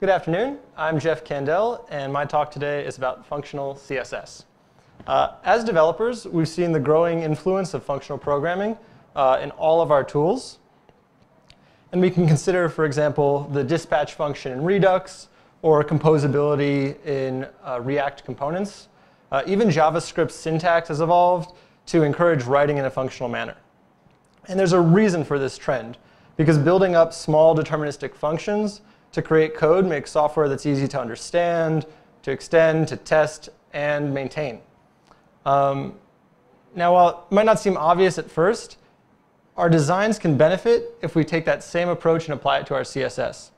Good afternoon. I'm Jeff Kandel, and my talk today is about functional CSS. Uh, as developers, we've seen the growing influence of functional programming uh, in all of our tools. And we can consider, for example, the dispatch function in Redux or composability in uh, React components. Uh, even JavaScript syntax has evolved to encourage writing in a functional manner. And there's a reason for this trend, because building up small deterministic functions to create code make software that's easy to understand, to extend, to test, and maintain. Um, now, while it might not seem obvious at first, our designs can benefit if we take that same approach and apply it to our CSS.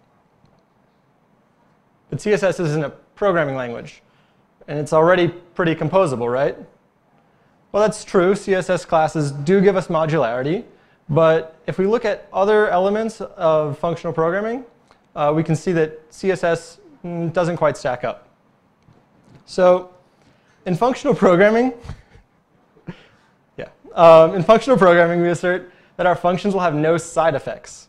But CSS isn't a programming language, and it's already pretty composable, right? Well, that's true. CSS classes do give us modularity, but if we look at other elements of functional programming, uh, we can see that CSS mm, doesn't quite stack up. So in functional programming, yeah, um, in functional programming, we assert that our functions will have no side effects.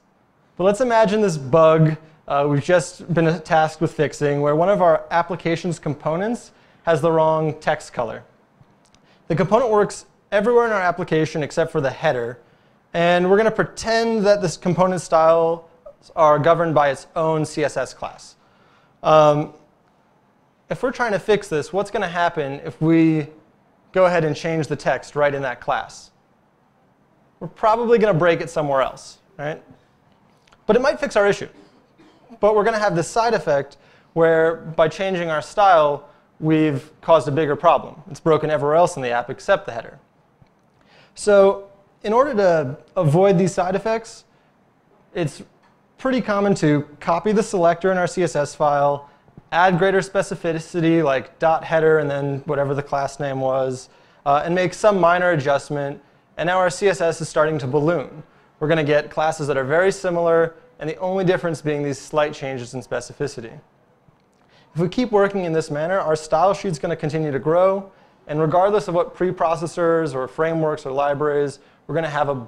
But let's imagine this bug uh, we've just been tasked with fixing where one of our application's components has the wrong text color. The component works everywhere in our application except for the header, and we're going to pretend that this component style are governed by its own CSS class. Um, if we're trying to fix this, what's going to happen if we go ahead and change the text right in that class? We're probably going to break it somewhere else, right? But it might fix our issue. But we're going to have this side effect where by changing our style, we've caused a bigger problem. It's broken everywhere else in the app except the header. So in order to avoid these side effects, it's pretty common to copy the selector in our CSS file, add greater specificity like dot header and then whatever the class name was, uh, and make some minor adjustment. And now our CSS is starting to balloon. We're going to get classes that are very similar, and the only difference being these slight changes in specificity. If we keep working in this manner, our style sheet's going to continue to grow. And regardless of what preprocessors or frameworks or libraries, we're going to have a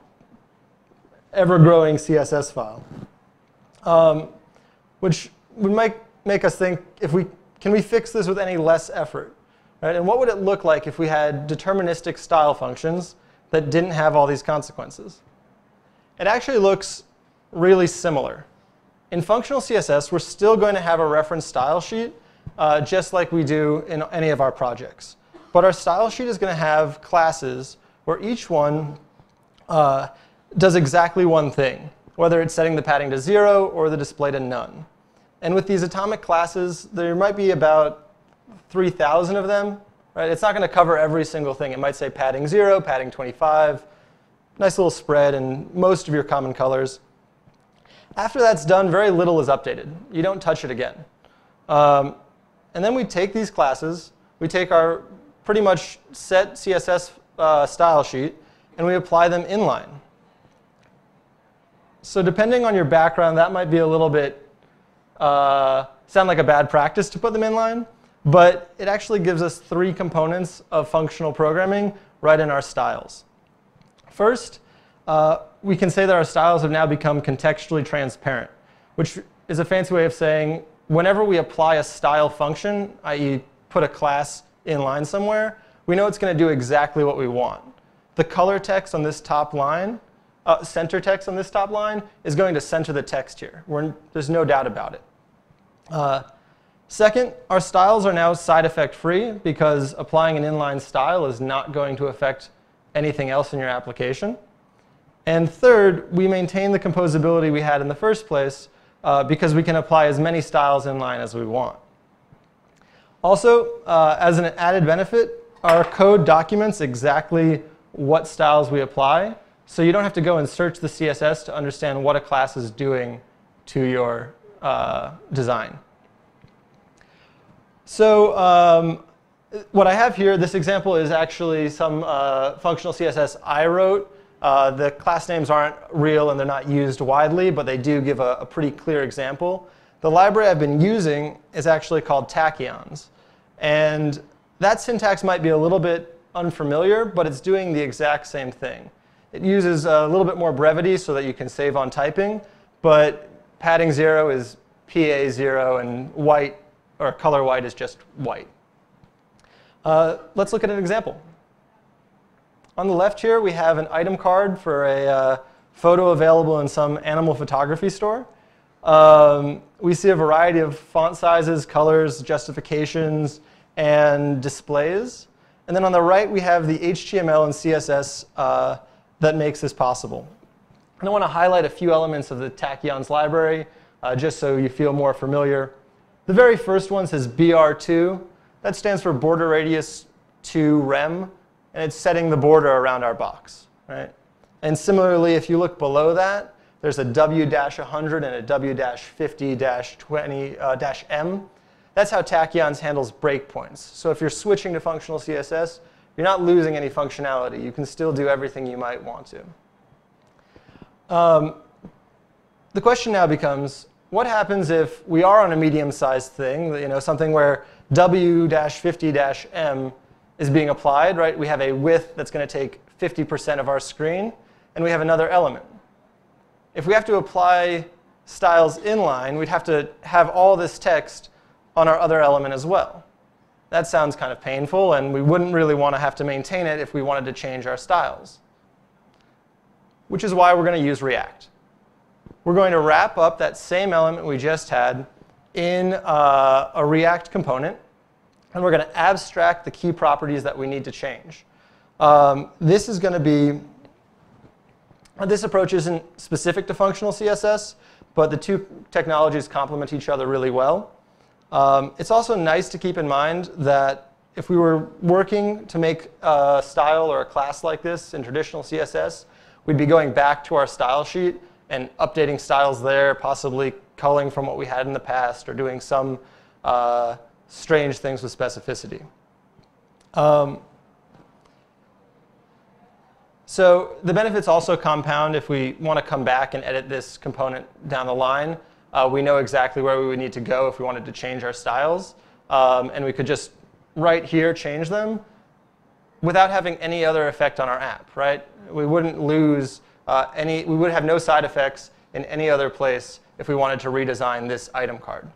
ever-growing CSS file. Um, which would make make us think, if we, can we fix this with any less effort? Right? And what would it look like if we had deterministic style functions that didn't have all these consequences? It actually looks really similar. In functional CSS, we're still going to have a reference style sheet, uh, just like we do in any of our projects. But our style sheet is going to have classes where each one uh, does exactly one thing, whether it's setting the padding to zero or the display to none. And with these atomic classes, there might be about 3,000 of them. Right? It's not going to cover every single thing. It might say padding 0, padding 25, nice little spread, and most of your common colors. After that's done, very little is updated. You don't touch it again. Um, and then we take these classes, we take our pretty much set CSS uh, style sheet, and we apply them inline. So depending on your background, that might be a little bit uh, sound like a bad practice to put them in line, but it actually gives us three components of functional programming right in our styles. First, uh, we can say that our styles have now become contextually transparent, which is a fancy way of saying whenever we apply a style function, i.e. put a class in line somewhere, we know it's going to do exactly what we want. The color text on this top line uh, center text on this top line is going to center the text here. We're, there's no doubt about it. Uh, second, our styles are now side effect free because applying an inline style is not going to affect anything else in your application. And third, we maintain the composability we had in the first place uh, because we can apply as many styles inline as we want. Also, uh, as an added benefit, our code documents exactly what styles we apply so you don't have to go and search the CSS to understand what a class is doing to your uh, design. So um, what I have here, this example is actually some uh, functional CSS I wrote. Uh, the class names aren't real and they're not used widely, but they do give a, a pretty clear example. The library I've been using is actually called tachyons. And that syntax might be a little bit unfamiliar, but it's doing the exact same thing. It uses a little bit more brevity so that you can save on typing, but padding zero is PA0 and white, or color white is just white. Uh, let's look at an example. On the left here, we have an item card for a uh, photo available in some animal photography store. Um, we see a variety of font sizes, colors, justifications, and displays. And then on the right, we have the HTML and CSS uh, that makes this possible. And I want to highlight a few elements of the Tachyons library, uh, just so you feel more familiar. The very first one says BR2. That stands for border radius 2 rem, and it's setting the border around our box. Right? And similarly, if you look below that, there's a W-100 and a W-50-20-M. Uh, That's how Tachyons handles breakpoints. So if you're switching to functional CSS, you're not losing any functionality. You can still do everything you might want to. Um, the question now becomes, what happens if we are on a medium-sized thing, you know, something where W-50-M is being applied, right? We have a width that's going to take 50% of our screen, and we have another element. If we have to apply styles inline, we'd have to have all this text on our other element as well. That sounds kind of painful, and we wouldn't really want to have to maintain it if we wanted to change our styles. Which is why we're going to use React. We're going to wrap up that same element we just had in uh, a React component, and we're going to abstract the key properties that we need to change. Um, this is going to be this approach isn't specific to functional CSS, but the two technologies complement each other really well. Um, it's also nice to keep in mind that if we were working to make a style or a class like this in traditional CSS, we'd be going back to our style sheet and updating styles there, possibly culling from what we had in the past or doing some uh, strange things with specificity. Um, so the benefits also compound if we want to come back and edit this component down the line. Uh, we know exactly where we would need to go if we wanted to change our styles. Um, and we could just right here change them without having any other effect on our app, right? We wouldn't lose uh, any, we would have no side effects in any other place if we wanted to redesign this item card.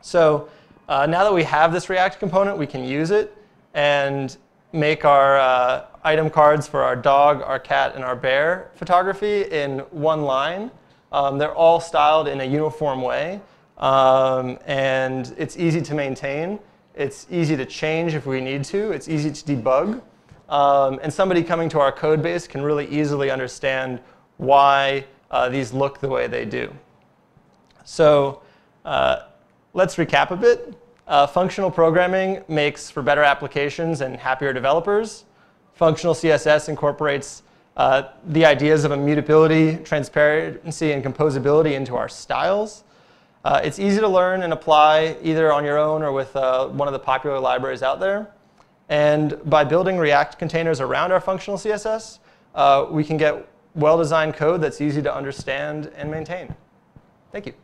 So uh, now that we have this React component, we can use it. And make our uh, item cards for our dog, our cat, and our bear photography in one line. Um, they're all styled in a uniform way, um, and it's easy to maintain. It's easy to change if we need to. It's easy to debug. Um, and somebody coming to our code base can really easily understand why uh, these look the way they do. So uh, let's recap a bit. Uh, functional programming makes for better applications and happier developers. Functional CSS incorporates uh, the ideas of immutability, transparency, and composability into our styles. Uh, it's easy to learn and apply either on your own or with uh, one of the popular libraries out there. And by building React containers around our functional CSS, uh, we can get well-designed code that's easy to understand and maintain. Thank you.